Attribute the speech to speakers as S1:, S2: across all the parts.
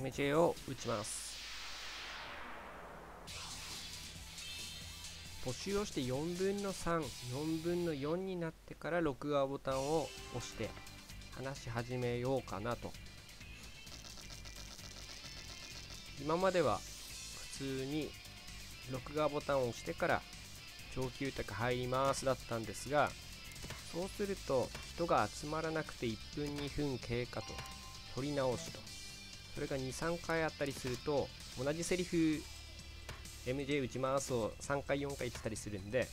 S1: メチェを打ちます。募集をして4分の34分の4になってから録画ボタンを押して話し始めようかなと。今までは普通に録画ボタンを押してから上級宅入りますだったんですがそうすると人が集まらなくて1分2分経過と取り直しと。それが23回あったりすると同じセリフ MJ 打ちますを3回4回言ってたりするんで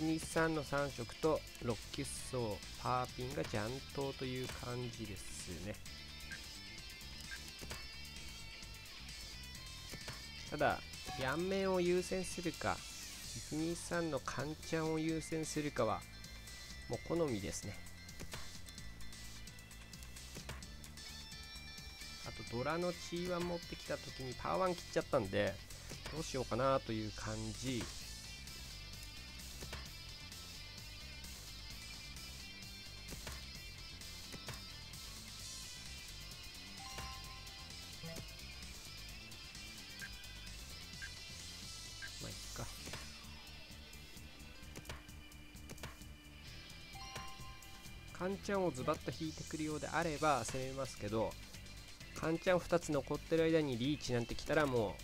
S1: 123の3色と6キュッソパーピンがジャントという感じですね。ただ両面を優先するか123のカンチャンを優先するかはもう好みですね。ドラの T1 持ってきた時にパワー1切っちゃったんでどうしようかなという感じ。まあいっか。カンチャンをズバッと引いてくるようであれば攻めますけどカンチャン2つ残ってる間にリーチなんて来たらも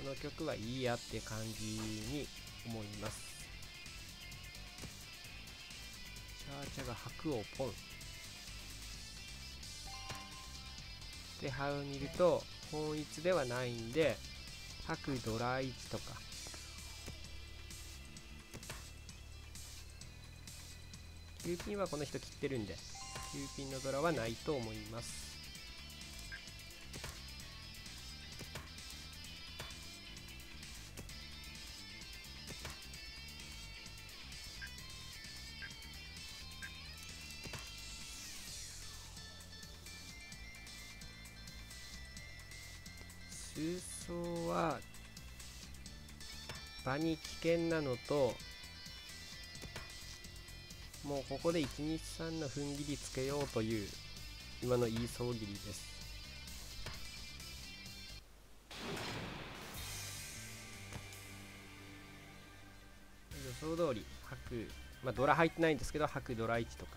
S1: うこの曲はいいやって感じに思います。シャーチャが白をポン。手配を見ると本一ではないんで白ドラ1とか。9ピンはこの人切ってるんで9ピンのドラはないと思います。場に危険なのともうここで123の踏ん切りつけようという今の言いそう切りです。予想通り白まあドラ入ってないんですけど白ドラ1とか。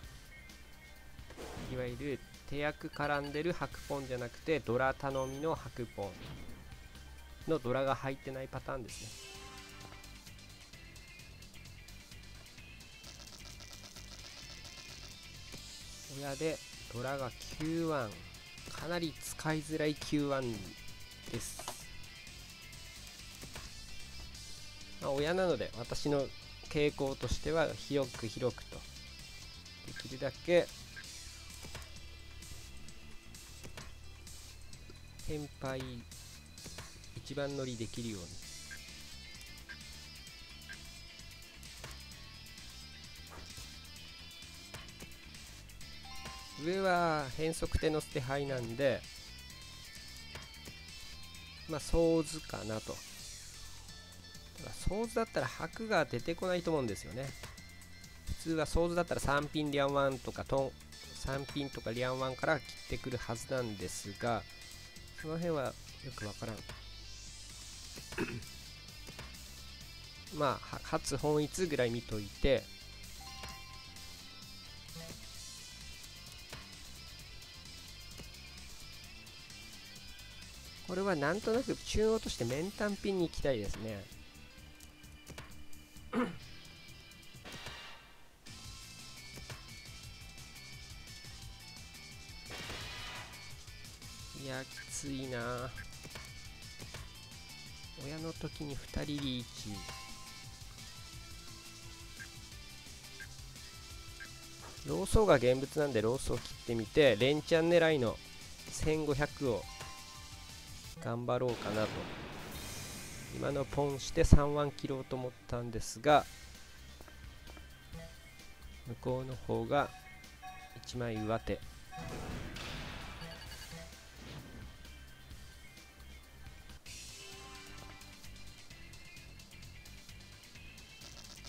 S1: いわゆる手役絡んでる白ポンじゃなくてドラ頼みの白ポンのドラが入ってないパターンですね。親でドラが9ワンかなり使いづらい9ワンです、まあ、親なので私の傾向としては広く広くと。できるだけ先輩一番乗りできるように。上は変則手の捨て牌なんでまあソーズかなと。ソーズだったら白が出てこないと思うんですよね。普通はソーズだったら3ピンリャンワンとかトン3ピンとかリャンワンから切ってくるはずなんですがその辺はよくわからん。まあ初本一ぐらい見といてこれはなんとなく中央として面単ピンに行きたいですね。いやきついな。親の時に2人リーチ。ローソーが現物なんでローソーを切ってみて連チャン狙いの1500を頑張ろうかなと。今のポンして3ワン切ろうと思ったんですが向こうの方が1枚上手。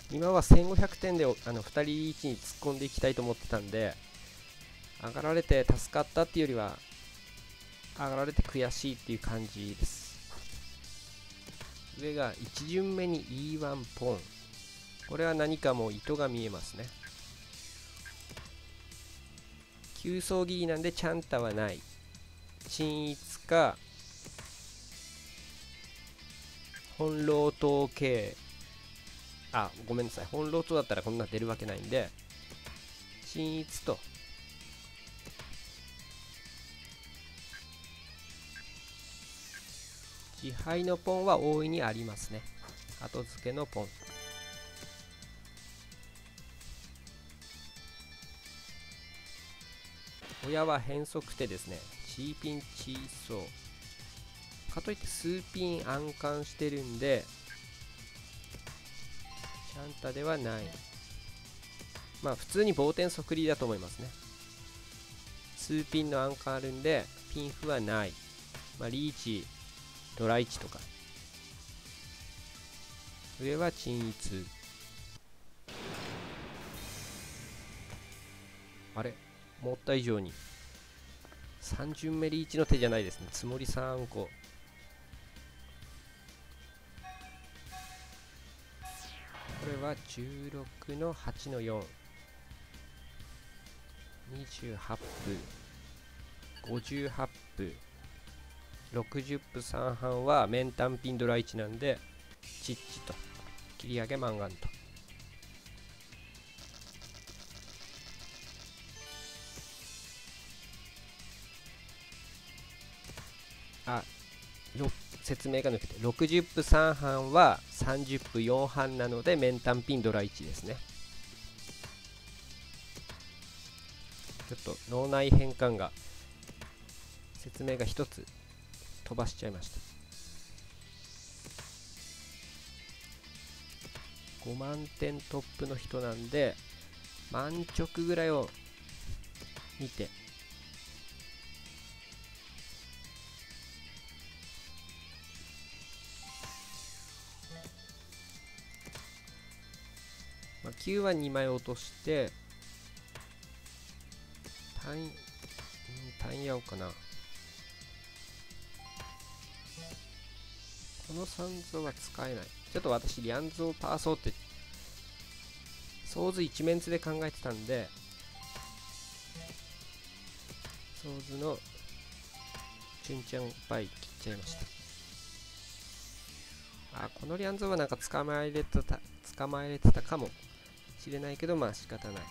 S1: 今は1500点であの2人位置に突っ込んでいきたいと思ってたんで上がられて助かったっていうよりは上がられて悔しいっていう感じです。上が1巡目に E1 ポン。これは何かもう糸が見えますね。急走切りなんでチャンタはない。鎮一か本老統計あごめんなさい。本老統だったらこんな出るわけないんで鎮一と。自敗のポンは大いにありますね。後付けのポン。親は変則手ですねチーピンチーソー。かといって数ピン暗冠してるんでチャンタではない。まあ普通に棒点即利だと思いますね。数ピンの暗冠あるんでピンフはない。まあリーチ。ドラ1とか。上は鎮一。あれ？思った以上に。3巡目リーチの手じゃないですね。つもり3個。これは16の8の4 28分。58分。60分3半は面単ピンドラ1なんでチッチと切り上げマンガンと。あよ説明が抜けて60分3半は30分4半なので面単ピンドラ1ですね。ちょっと脳内変換が説明が一つ飛ばしちゃいました。5万点トップの人なんで満直ぐらいを見て。まあ、9は2枚落として単位単やおうかな。この三蔵は使えない。ちょっと私リャンゾーパーソーってソーズ一面図で考えてたんでソーズのチュンチャンバイ切っちゃいました。あこのリャンゾーはなんか捕まえれてた捕まえれてたかもしれないけどまあ仕方ない。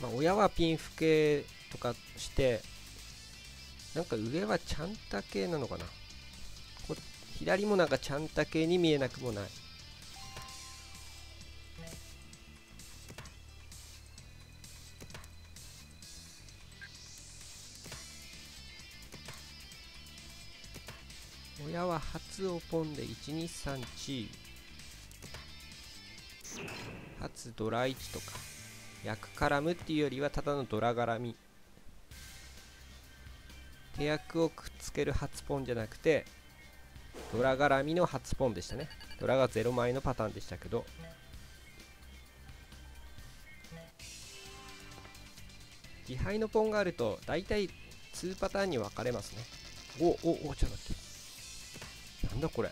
S1: まあ、親はピン付けとかしてなんか上はちゃんた系なのかな。左もなんかちゃんた系に見えなくもない。親は初をポンで123チー初ドラ1とか。役絡むっていうよりはただのドラ絡み。手役をくっつける初ポンじゃなくてドラ絡みの初ポンでしたね。ドラが0枚のパターンでしたけど。自敗のポンがあると大体2パターンに分かれますね。おおおちょっと待って。なんだこれ。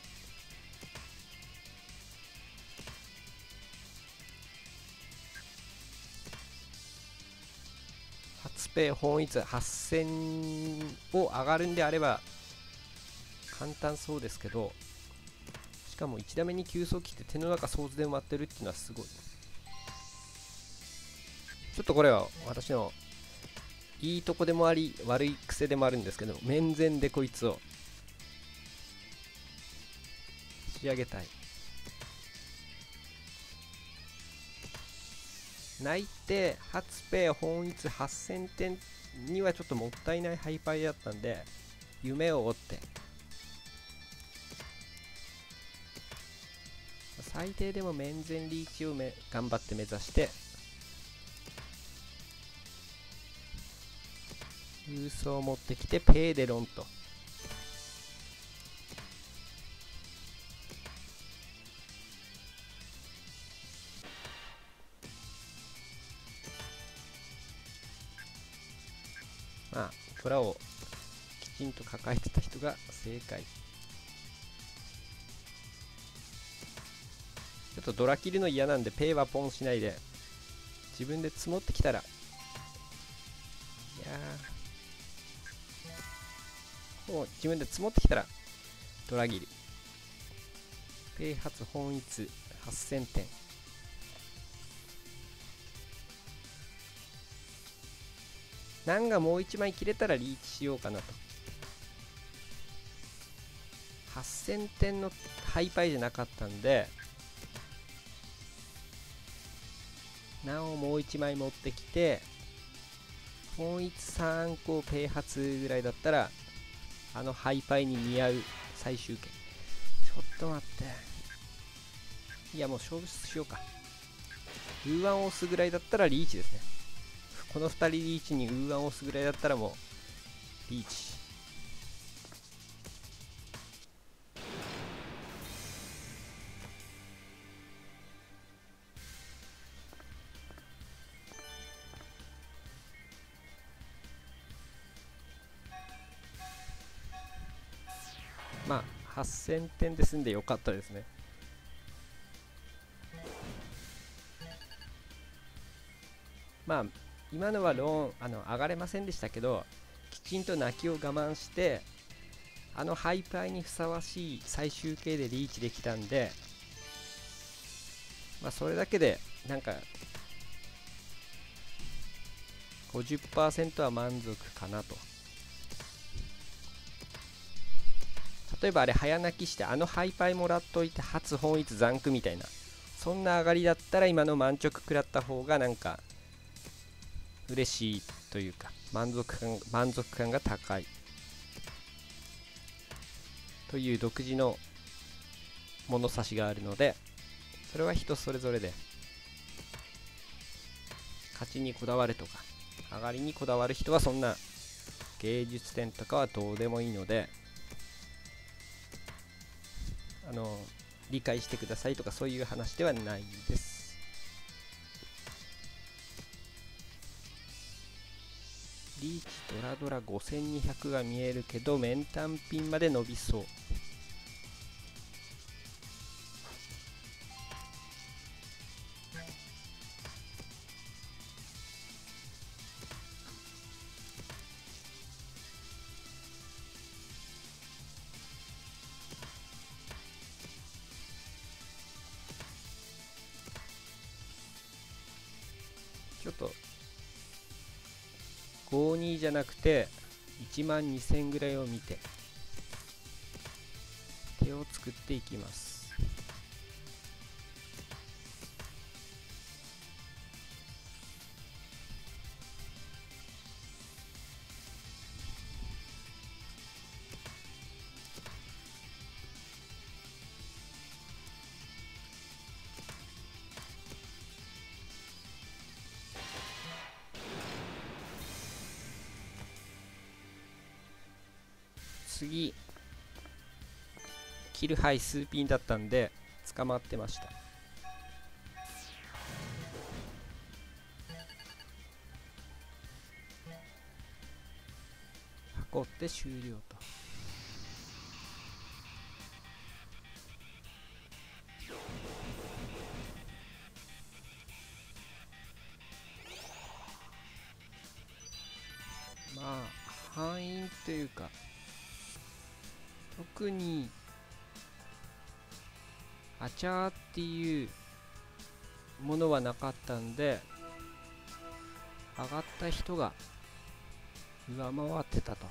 S1: 初ペイ本一8000を上がるんであれば簡単そうですけどしかも1打目に急走切って手の中想像で埋まってるっていうのはすごい。ちょっとこれは私のいいとこでもあり悪い癖でもあるんですけど面前でこいつを仕上げたい。泣いて初ペイ本一8000点にはちょっともったいないハイパイだったんで夢を追って。最低でも面前リーチをめ頑張って目指して。空想を持ってきてペーデロンと。まあ虎をきちんと抱えてた人が正解。ちょっとドラ切るの嫌なんでペイはポンしないで。自分で積もってきたら。いやもう自分で積もってきたら。ドラ切りペイ発本一8000点。ナンがもう1枚切れたらリーチしようかなと。8000点のハイパイじゃなかったんでナンをもう1枚持ってきて本一3個ペイ発ぐらいだったらあのハイパイに似合う最終形。ちょっと待って。いやもう勝負しようか。ウーワンを押すぐらいだったらリーチですね。この2人リーチにウーワンを押すぐらいだったらもうリーチ。まあ8000点で済んでよかったですね。まあ今のはローンあの上がれませんでしたけどきちんと泣きを我慢してあのハイパーにふさわしい最終形でリーチできたんでまあそれだけでなんか50%は満足かなと。例えばあれ早泣きしてあのハイパイもらっといて初本一残句みたいなそんな上がりだったら今の満直食らった方がなんか嬉しいというか満足感満足感が高い。という独自の物差しがあるのでそれは人それぞれで勝ちにこだわるとか上がりにこだわる人はそんな芸術点とかはどうでもいいのであの理解してくださいとかそういう話ではないです。ドラドラ5200が見えるけどメンタンピンまで伸びそう。52じゃなくて1万2000ぐらいを見て手を作っていきます。次。キルハイスーピンだったんで捕まってました。運って終了と。チャーっていうものはなかったんで上がった人が上回ってたと。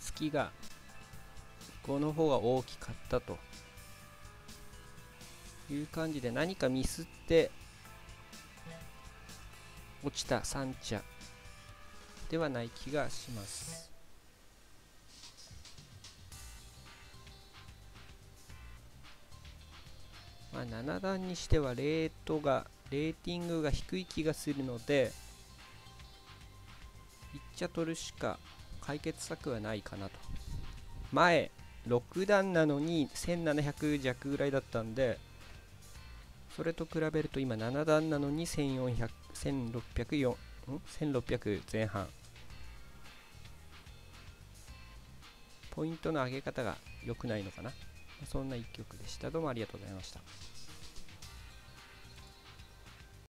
S1: 月が5の方が大きかったと。いう感じで何かミスって落ちた三茶ではない気がします。まあ7段にしてはレートがレーティングが低い気がするのでちゃ取るしか解決策はないかなと。前6段なのに1700弱ぐらいだったんでそれと比べると今7段なのに1400 1604ん？1600前半。ポイントの上げ方が良くないのかな。そんな一曲でした。どうもありがとうございました。